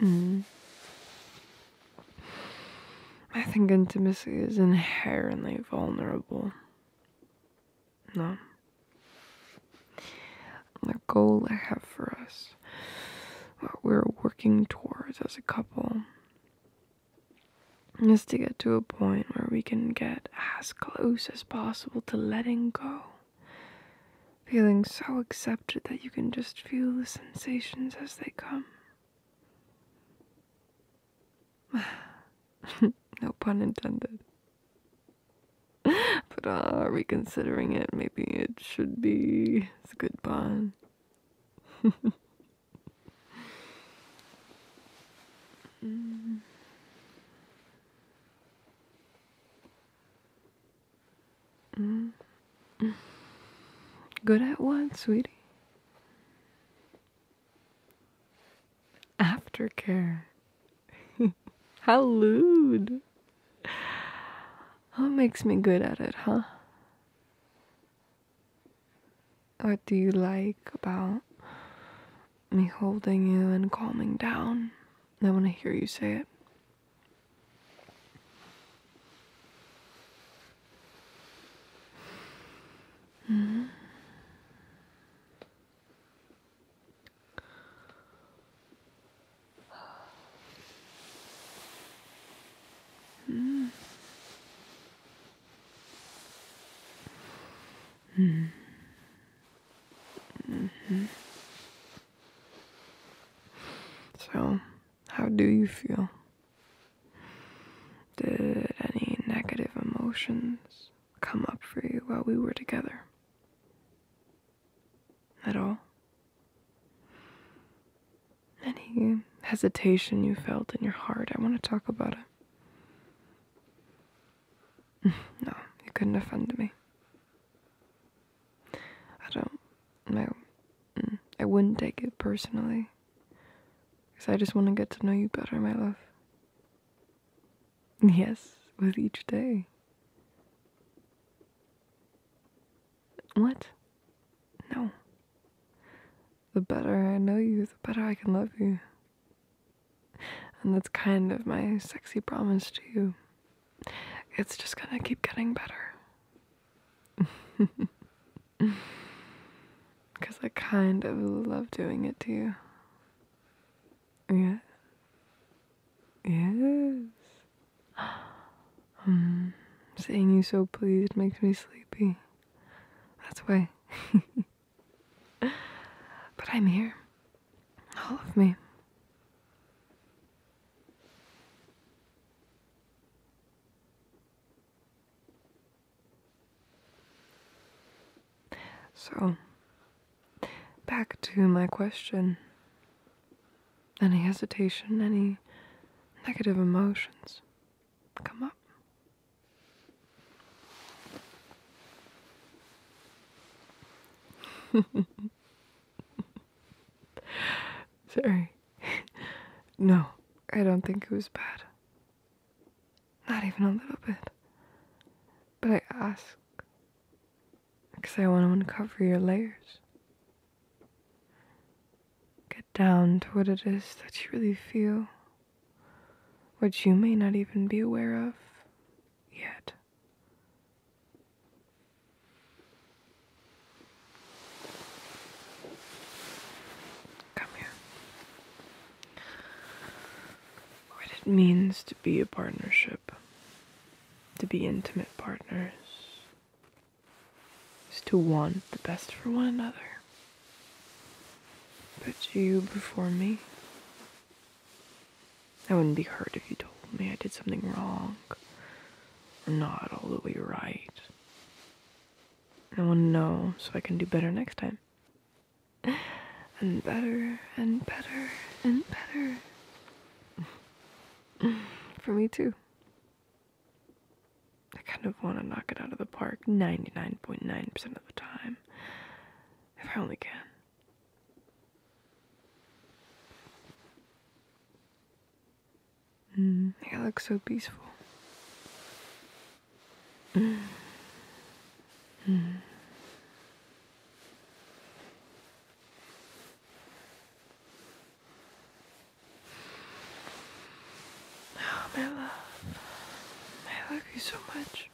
Mm. I think intimacy is inherently vulnerable. No. The goal I have for us, what we're working towards as a couple, is to get to a point where we can get as close as possible to letting go. Feeling so accepted that you can just feel the sensations as they come. no pun intended. But uh, reconsidering it, maybe it should be. It's a good pun. Good at what, sweetie? Aftercare. How lewd. What makes me good at it, huh? What do you like about me holding you and calming down? I want to hear you say it. Mm. hmm So, how do you feel? Did any negative emotions come up for you while we were together? At all? Any hesitation you felt in your heart? I want to talk about it. No, you couldn't offend me. I don't. I, mm, I wouldn't take it personally. Because I just want to get to know you better, my love. Yes, with each day. What? No. The better I know you, the better I can love you. And that's kind of my sexy promise to you it's just gonna keep getting better. I kind of love doing it to you. Yeah. Yes. Um, seeing you so pleased makes me sleepy. That's why. but I'm here. All of me. So, to my question. Any hesitation, any negative emotions come up? Sorry. no, I don't think it was bad. Not even a little bit. But I ask because I want to uncover your layers. Down to what it is that you really feel, what you may not even be aware of yet. Come here. What it means to be a partnership, to be intimate partners is to want the best for one another. Put you before me. I wouldn't be hurt if you told me I did something wrong or not all the way right. I want to know so I can do better next time. And better and better and better. For me too. I kind of want to knock it out of the park 99.9% of the time. If I only can. back so peaceful. Mm. Mm. Oh, my love, I love you so much.